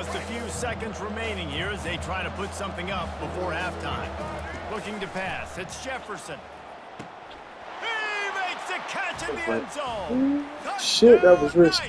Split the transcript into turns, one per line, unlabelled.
Just a few seconds remaining here as they try to put something up before halftime. Looking to pass. It's Jefferson. He makes the catch in the end zone.
Shit, that was risky.